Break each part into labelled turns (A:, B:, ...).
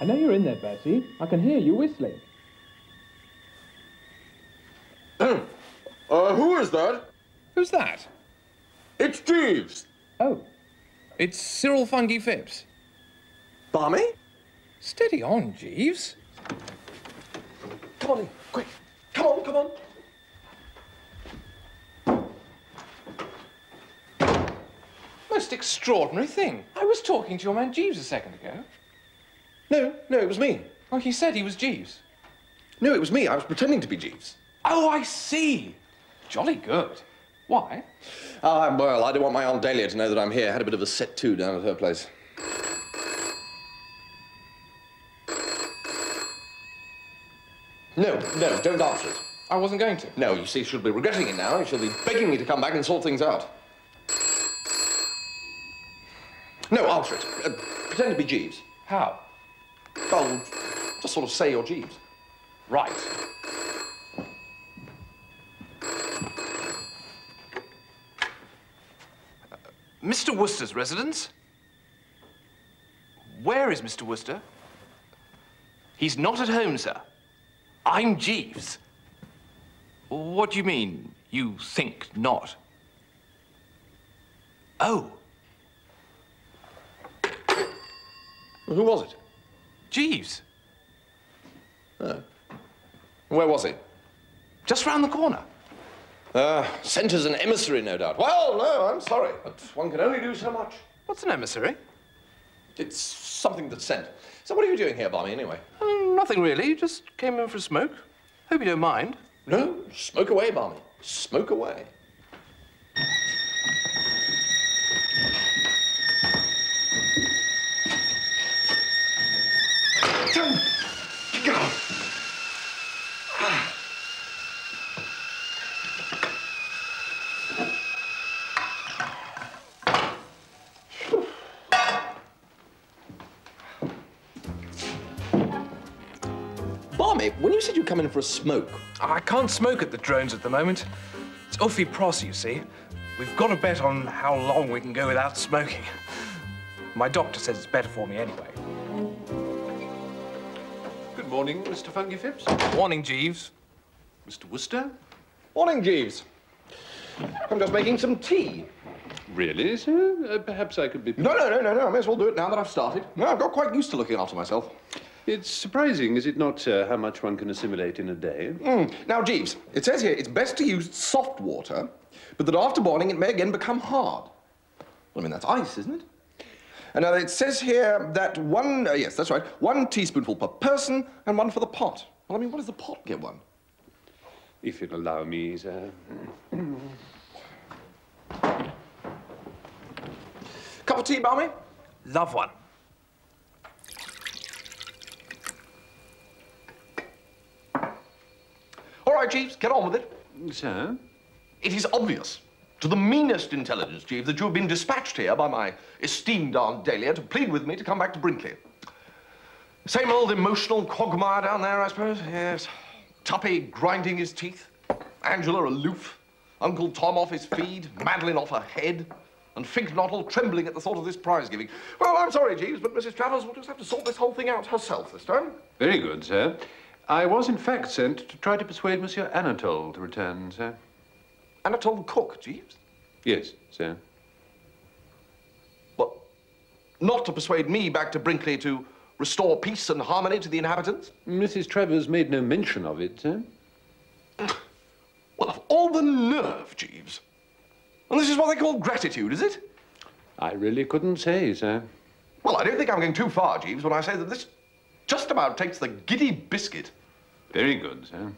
A: I know you're in there, Bertie. I can hear you whistling.
B: uh, who is that?
C: Who's that?
B: It's Jeeves.
A: Oh,
C: It's Cyril Fungy Phipps.
B: Barmy?
C: Steady on, Jeeves.
B: Come on in, quick. Come on, come on.
C: Most extraordinary thing. I was talking to your man Jeeves a second ago.
B: No, no, it was me.
C: Well, he said he was Jeeves.
B: No, it was me. I was pretending to be Jeeves.
C: Oh, I see. Jolly good. Why?
B: Ah, well, I don't want my Aunt Dahlia to know that I'm here. Had a bit of a set to down at her place. No, no, don't answer it.
C: I wasn't going to.
B: No, you see, she'll be regretting it now. She'll be begging me to come back and sort things out. No, answer it. Uh, pretend to be Jeeves.
C: How?
B: Oh, just sort of say you're Jeeves.
C: Right. Uh, Mr. Wooster's residence? Where is Mr. Wooster? He's not at home, sir. I'm Jeeves. What do you mean, you think not? Oh,
B: Who was it?
C: Jeeves.
B: Where was he?
C: Just round the corner.
B: Uh, sent as an emissary, no doubt. Well, no, I'm sorry, but one can only do so much.
C: What's an emissary?
B: It's something that's sent. So what are you doing here, Barmy, anyway?
C: Um, nothing really. Just came in for a smoke. Hope you don't mind.
B: No, smoke away, Barmy. Smoke away. Barmy, when you said you'd come in for a smoke,
C: I can't smoke at the drones at the moment. It's awfully pros, you see. We've got to bet on how long we can go without smoking. My doctor says it's better for me anyway.
D: Good morning, Mr. Fungy Phipps.
C: Morning, Jeeves.
D: Mr. Wooster?
B: Morning, Jeeves. I'm just making some tea.
D: Really, sir? Uh, perhaps I could be...
B: No, no, no, no, no. I may as well do it now that I've started. No, I've got quite used to looking after myself.
D: It's surprising, is it not, uh, how much one can assimilate in a day?
B: Mm. Now, Jeeves, it says here it's best to use soft water, but that after boiling it may again become hard. Well, I mean, that's ice, isn't it? And now it says here that one, uh, yes, that's right, one teaspoonful per person and one for the pot. Well, I mean, what does the pot get one?
D: If you'll allow me, sir.
B: Cup of tea, Barmy?
C: Love one.
B: Right, Jeeves, get on with it.
D: Sir?
B: It is obvious to the meanest intelligence, Jeeves, that you have been dispatched here by my esteemed Aunt Dahlia to plead with me to come back to Brinkley. Same old emotional quagmire down there, I suppose. Yes. Tuppy grinding his teeth, Angela aloof, Uncle Tom off his feed, Madeline off her head, and Finknottle trembling at the thought of this prize giving. Well, I'm sorry, Jeeves, but Mrs. Travers will just have to sort this whole thing out herself this time.
D: Very good, sir. I was, in fact, sent to try to persuade Monsieur Anatole to return, sir.
B: Anatole cook, Jeeves?
D: Yes, sir.
B: What? Not to persuade me back to Brinkley to restore peace and harmony to the inhabitants?
D: Mrs. Travers made no mention of it, sir.
B: Well, of all the nerve, Jeeves. And this is what they call gratitude, is it?
D: I really couldn't say, sir.
B: Well, I don't think I'm going too far, Jeeves, when I say that this just about takes the giddy biscuit.
D: Very good, sir.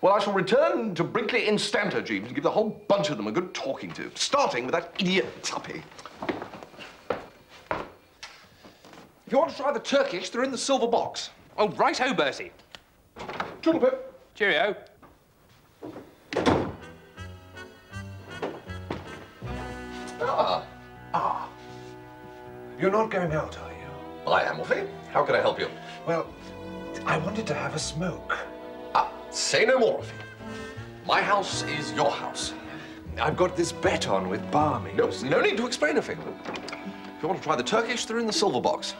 B: Well, I shall return to Brinkley instanter, Jeeves, and give the whole bunch of them a good talking to, starting with that idiot Tuppy. If you want to try the Turkish, they're in the silver box.
C: Oh, right-o, Bertie.
B: Toodle-pip.
C: Cheerio.
B: Ah, ah.
E: You're not going out, are you?
B: Well, I am, Wolfie. How can I help you?
E: Well, I wanted to have a smoke.
B: Ah, say no more, of it. My house is your house.
E: I've got this bet on with Barmy.
B: No, no need to explain a thing. If you want to try the Turkish, they're in the silver box.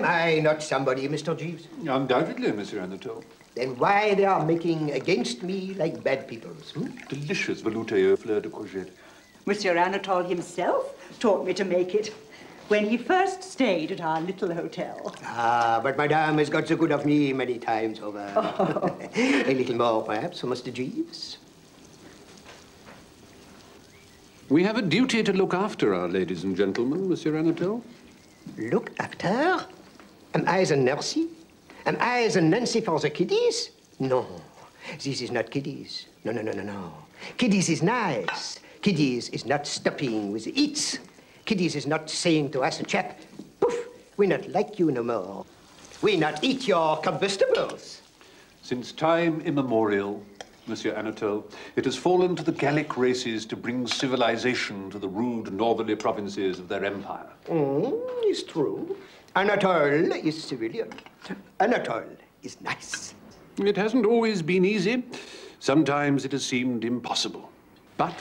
F: Am I not somebody, Mr. Jeeves?
D: Undoubtedly, Monsieur Anatole.
F: Then why they are making against me like bad peoples? Hmm?
D: Delicious velouté au fleur de courgette.
G: Monsieur Anatole himself taught me to make it when he first stayed at our little hotel.
F: Ah, but Madame has got so good of me many times over. A little more, perhaps, for Mr. Jeeves.
D: We have a duty to look after our ladies and gentlemen, Monsieur Anatole.
F: Look after? Am I the nursey? Am I the Nancy for the kiddies? No, this is not kiddies. No, no, no, no, no. Kiddies is nice. Kiddies is not stopping with the eats. Kiddies is not saying to us, a chap, poof, we not like you no more. We not eat your combustibles.
D: Since time immemorial, Monsieur Anatole, it has fallen to the Gallic races to bring civilization to the rude northerly provinces of their empire.
F: Mm, it's true. Anatole is civilian. Anatole is nice.
D: It hasn't always been easy. Sometimes it has seemed impossible. But